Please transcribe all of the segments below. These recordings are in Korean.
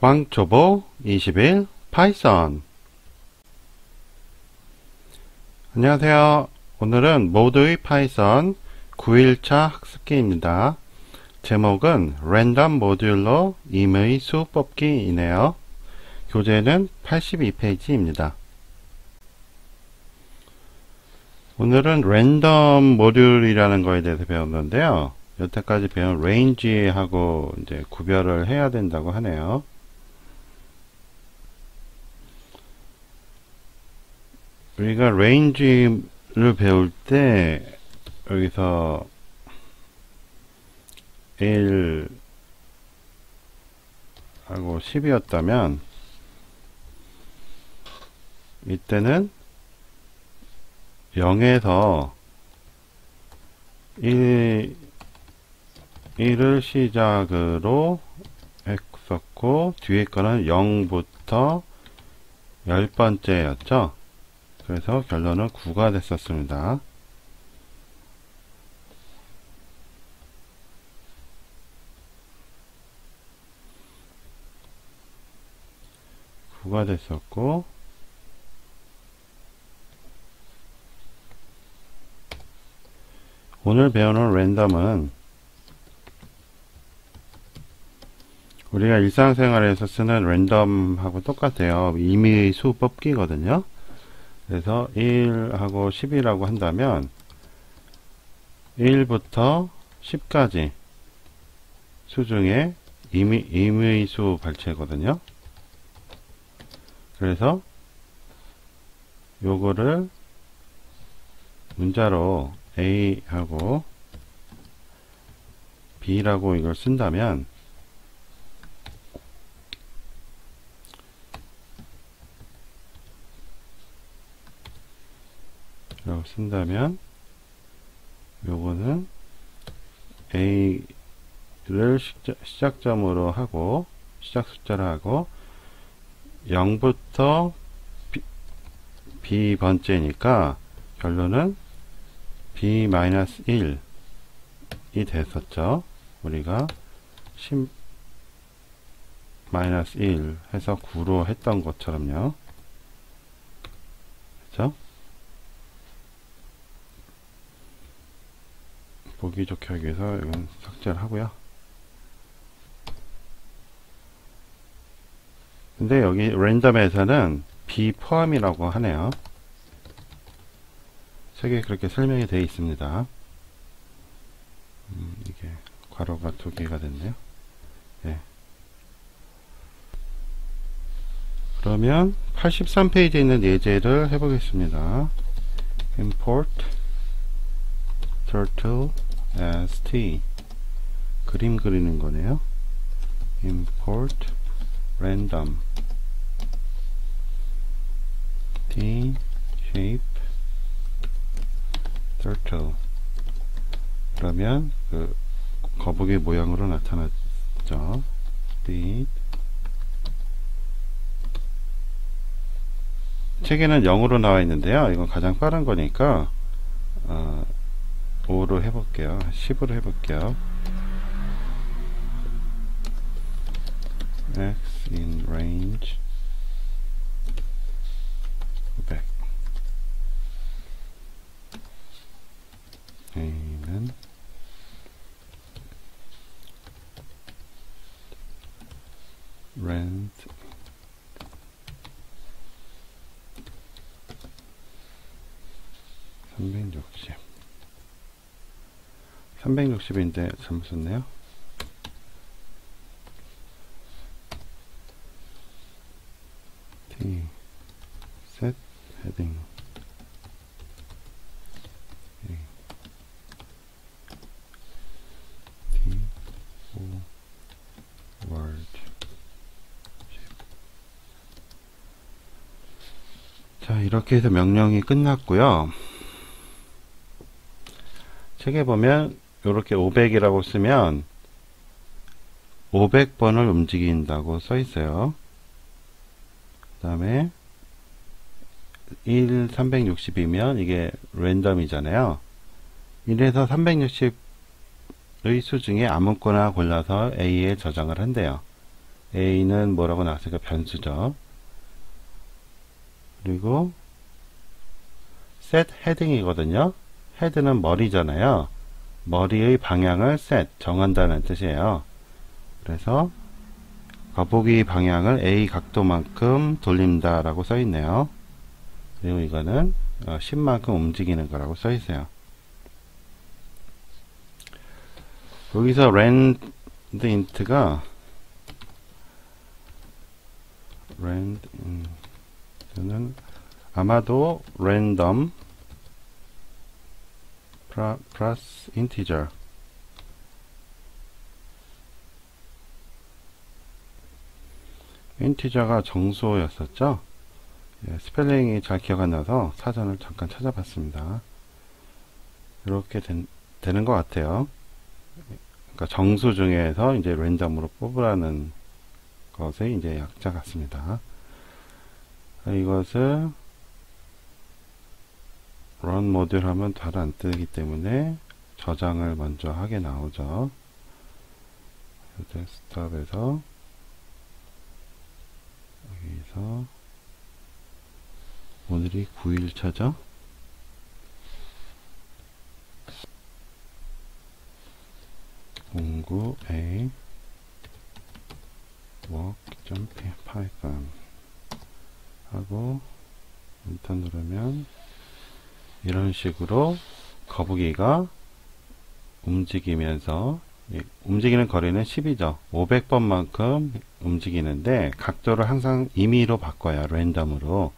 왕초보 20일 파이썬 안녕하세요. 오늘은 모두의 파이썬 9일차 학습기입니다. 제목은 랜덤 모듈로 임의 수 뽑기이네요. 교재는 82페이지입니다. 오늘은 랜덤 모듈이라는 거에 대해서 배웠는데요. 여태까지 배운 range하고 이제 구별을 해야 된다고 하네요. 우리가 range를 배울 때 여기서 1 하고 10이었다면 이때는 0에서 1, 1을 시작으로 했었고 뒤에 거는 0부터 10번째였죠. 그래서 결론은 9가 됐었습니다. 구가 됐었고 오늘 배우는 랜덤은 우리가 일상생활에서 쓰는 랜덤하고 똑같아요. 임의의 수 뽑기거든요. 그래서 1하고 10이라고 한다면 1부터 10까지 수 중에 임의, 임의 수 발췌거든요. 그래서 요거를 문자로 A하고 B라고 이걸 쓴다면 쓴다면 요거는 A를 시작, 점으로 하고 시작 숫자를 하고 0부터 B, B번째니까 결론은 B-1이 됐었죠. 우리가 10 1 해서 9로 했던 것처럼요. 그죠? 보기 좋게 하기 위해서 이건 삭제를 하고요. 근데 여기 랜덤에서는 비포함이라고 하네요. 책에 그렇게 설명이 되어 있습니다. 음, 이게 괄호가 두 개가 됐네요. 네. 그러면 83페이지에 있는 예제를 해보겠습니다. import turtle as t 그림 그리는 거네요. import random t shape turtle 그러면 그 거북이 모양으로 나타났죠. did 책에는 0으로 나와 있는데요. 이건 가장 빠른 거니까 어, 5로 해볼게요. 10으로 해볼게요. x in range 900 a는 rent 360 360인데 잘못 썼네요. T set O word 자 이렇게 해서 명령이 끝났고요. 책에 보면 이렇게 500이라고 쓰면 500번을 움직인다고 써 있어요. 그 다음에 1 360이면 이게 랜덤이잖아요. 1에서 360의 수 중에 아무거나 골라서 A에 저장을 한대요. a는 뭐라고 나왔으니까 변수죠. 그리고 set 헤딩이거든요. 헤드는 머리잖아요. 머리의 방향을 set 정한다는 뜻이에요. 그래서 거북이 방향을 A 각도만큼 돌린다 라고 써 있네요. 그리고 이거는 10만큼 어, 움직이는 거라고 써 있어요. 여기서 rand int가 rand 는 아마도 random plus integer integer가 정수였었죠. 예, 스펠링이 잘 기억 안 나서 사전을 잠깐 찾아봤습니다. 이렇게 된, 되는 것 같아요. 그러니까 정수 중에서 이제 랜덤으로 뽑으라는 것의 이제 약자 같습니다. 이것을 run 모듈 하면 잘 안 뜨기 때문에 저장을 먼저 하게 나오죠. 데스크탑에서 여기서 오늘이 9일차죠. 공구 A work.python 하고 엔터 누르면 이런 식으로 거북이가 움직이면서 움직이는 거리는 10이죠. 500번만큼 움직이는데 각도를 항상 임의로 바꿔요. 랜덤으로.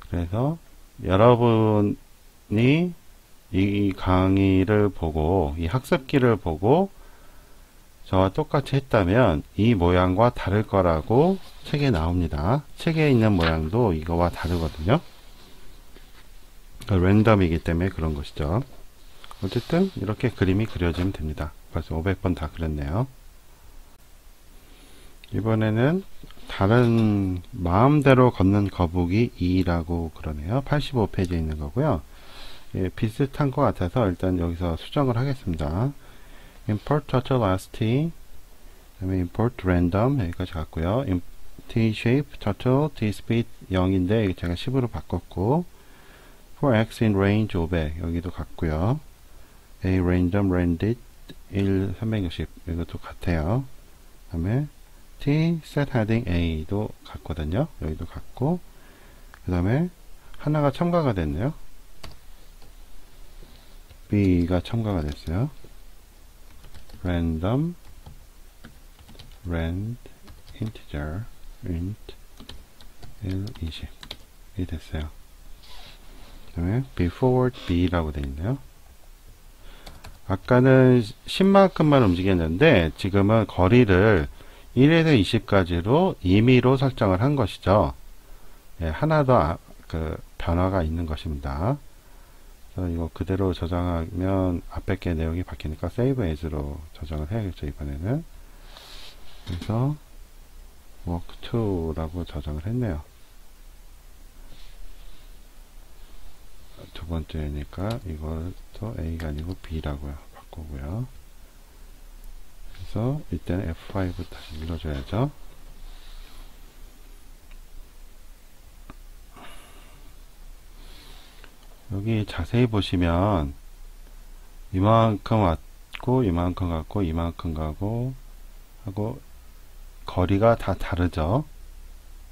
그래서 여러분이 이 강의를 보고 이 학습기를 보고 저와 똑같이 했다면 이 모양과 다를 거라고 책에 나옵니다. 책에 있는 모양도 이거와 다르거든요. 랜덤이기 때문에 그런 것이죠. 어쨌든 이렇게 그림이 그려지면 됩니다. 벌써 500번 다 그렸네요. 이번에는 다른 마음대로 걷는 거북이 2라고 그러네요. 85페이지에 있는 거고요. 예, 비슷한 것 같아서 일단 여기서 수정을 하겠습니다. import turtle st 그다음에 import random 여기까지 갔고요. t shape turtle t speed 0인데 제가 10으로 바꿨고 for x in range 500 여기도 갔고요. a random randit 1 360 이것도 같아요. 그 다음에 t set heading a도 같거든요. 여기도 같고 그 다음에 하나가 첨가가 됐네요. b가 첨가가 됐어요. random rand integer int 1 20이 됐어요. 그 다음에 before b라고 되어 있네요. 아까는 10만큼만 움직였는데 지금은 거리를 1에서 20까지로 임의로 설정을 한 것이죠. 예, 하나 더 아, 그 변화가 있는 것입니다. 그래서 이거 그대로 저장하면 앞에 게 내용이 바뀌니까 save as로 저장을 해야겠죠 이번에는. 그래서 work2라고 저장을 했네요. 두 번째니까 이것도 A가 아니고 B라고 바꾸고요. 그래서 이때는 F5 다시 눌러줘야죠. 여기 자세히 보시면 이만큼 왔고 이만큼 갔고 이만큼 가고 하고 거리가 다 다르죠.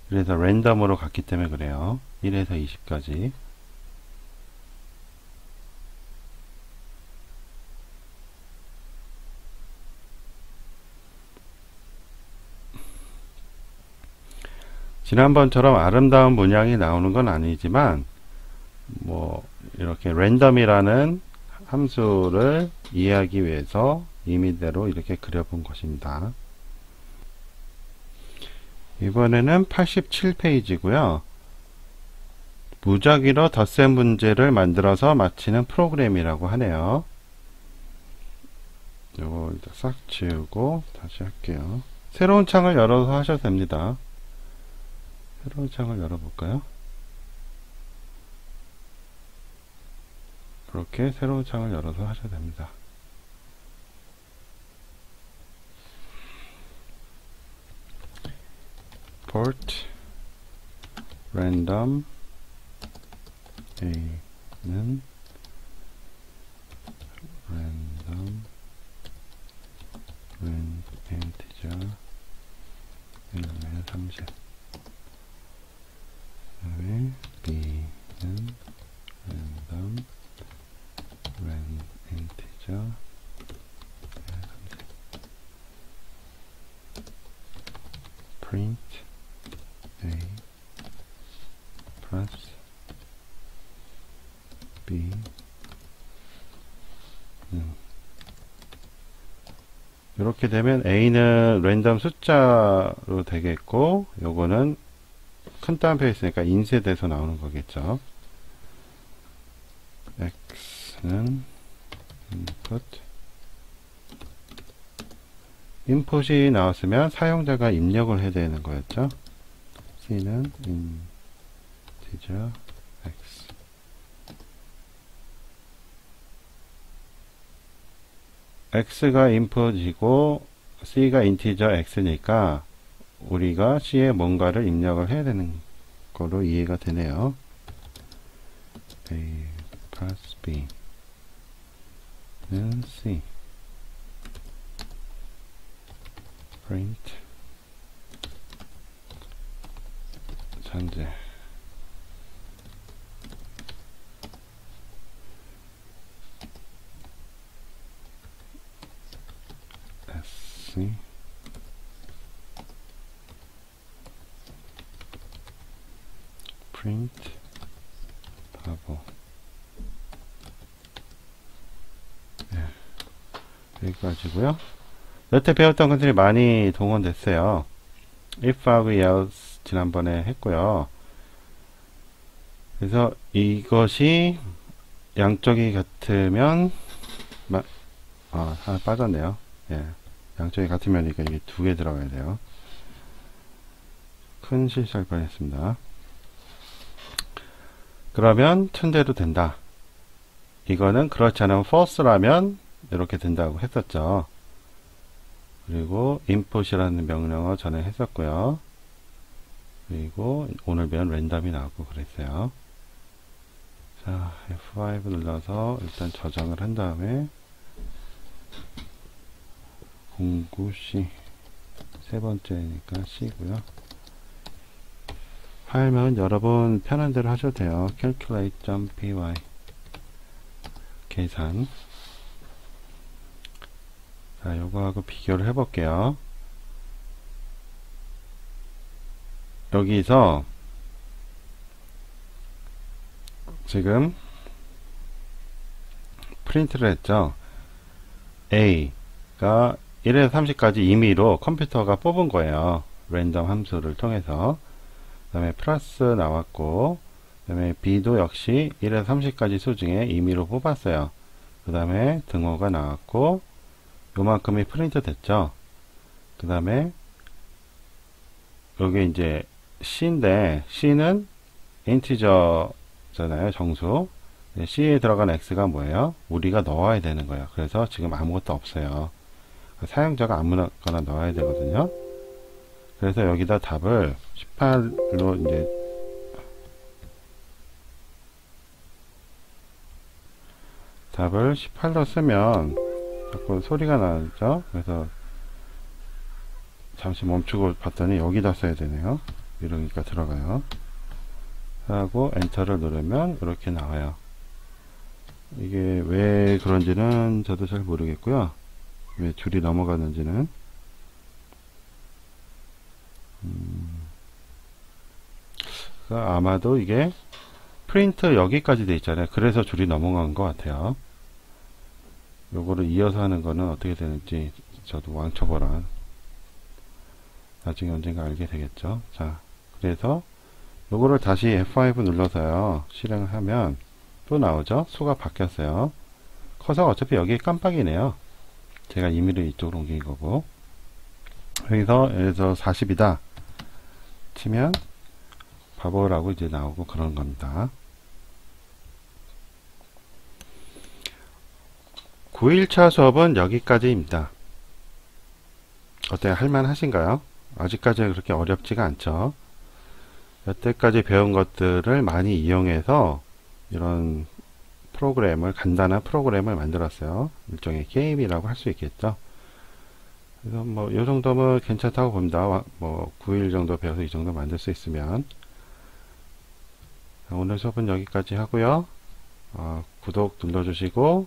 그래서 랜덤으로 갔기 때문에 그래요. 1에서 20까지. 지난번처럼 아름다운 문양이 나오는 건 아니지만 뭐 이렇게 랜덤이라는 함수를 이해하기 위해서 임의대로 이렇게 그려본 것입니다. 이번에는 87페이지고요. 무작위로 덧셈 문제를 만들어서 마치는 프로그램이라고 하네요. 이거 싹 지우고 다시 할게요. 새로운 창을 열어서 하셔도 됩니다. 새로운 창을 열어볼까요? 그렇게 새로운 창을 열어서 하셔야 됩니다. import random a는 random ren integer 1의 30 그다음에 b는 random ren integer print. A plus b. 음. 이렇게 되면 a는 랜덤 숫자로 되겠고 요거는 큰 따옴표 있으니까 인쇄돼서 나오는 거겠죠. X는 input 인풋이 나왔으면 사용자가 입력을 해야 되는 거였죠. c는 integer x x가 input이고 c가 integer x니까 우리가 c에 뭔가를 입력을 해야 되는 거로 이해가 되네요. a plus b는 c print 현재 sc print 바보 네, 여기까지고요 여태 배웠던 것들이 많이 동원됐어요. if하고 else 지난번에 했고요. 그래서 이것이 양쪽이 같으면 마, 아, 하나 빠졌네요. 예. 양쪽이 같으면 이게 두 개 들어가야 돼요. 큰 실수할 뻔했습니다. 그러면 천대로 된다. 이거는 그렇지 않으면 false라면 이렇게 된다고 했었죠. 그리고 import이라는 명령어 전에 했었고요. 그리고 오늘 배운 랜덤이 나오고 그랬어요. 자, F5 눌러서 일단 저장을 한 다음에 09C 세 번째니까 C고요. 파일명은 여러분 편한 대로 하셔도 돼요. calculate.py 계산 자, 요거하고 비교를 해볼게요. 여기서 지금 프린트를 했죠. A가 1에서 30까지 임의로 컴퓨터가 뽑은 거예요. 랜덤 함수를 통해서. 그 다음에 플러스 나왔고, 그 다음에 B도 역시 1에서 30까지 수 중에 임의로 뽑았어요. 그 다음에 등호가 나왔고, 요만큼이 프린트 됐죠. 그 다음에 여기 이제 C인데 C는 인티저잖아요. 정수. C에 들어간 X가 뭐예요? 우리가 넣어야 되는 거예요. 그래서 지금 아무것도 없어요. 사용자가 아무거나 넣어야 되거든요. 그래서 여기다 답을 18로 이제 답을 18로 쓰면 자꾸 소리가 나죠? 그래서 잠시 멈추고 봤더니 여기다 써야 되네요. 이러니까 들어가요. 하고 엔터를 누르면 이렇게 나와요. 이게 왜 그런지는 저도 잘 모르겠고요. 왜 줄이 넘어가는지는. 음, 아마도 이게 프린트 여기까지 돼 있잖아요. 그래서 줄이 넘어간 것 같아요 요거를 이어서 하는 거는 어떻게 되는지 저도 왕초보라 나중에 언젠가 알게 되겠죠? 자 그래서 요거를 다시 F5 눌러서요. 실행을 하면 또 나오죠? 수가 바뀌었어요. 커서가 어차피 여기 깜빡이네요. 제가 임의로 이쪽으로 옮긴 거고. 여기서 예를 들어 40이다 치면 바보라고 이제 나오고 그런 겁니다 9일차 수업은 여기까지입니다. 어때요? 할만하신가요? 아직까지는 그렇게 어렵지가 않죠. 여태까지 배운 것들을 많이 이용해서 이런 프로그램을 간단한 프로그램을 만들었어요. 일종의 게임이라고 할 수 있겠죠. 그래서 뭐 이 정도면 괜찮다고 봅니다. 와- 뭐 9일 정도 배워서 이 정도 만들 수 있으면 자, 오늘 수업은 여기까지 하고요. 어, 구독 눌러주시고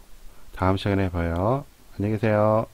다음 시간에 봐요. 안녕히 계세요.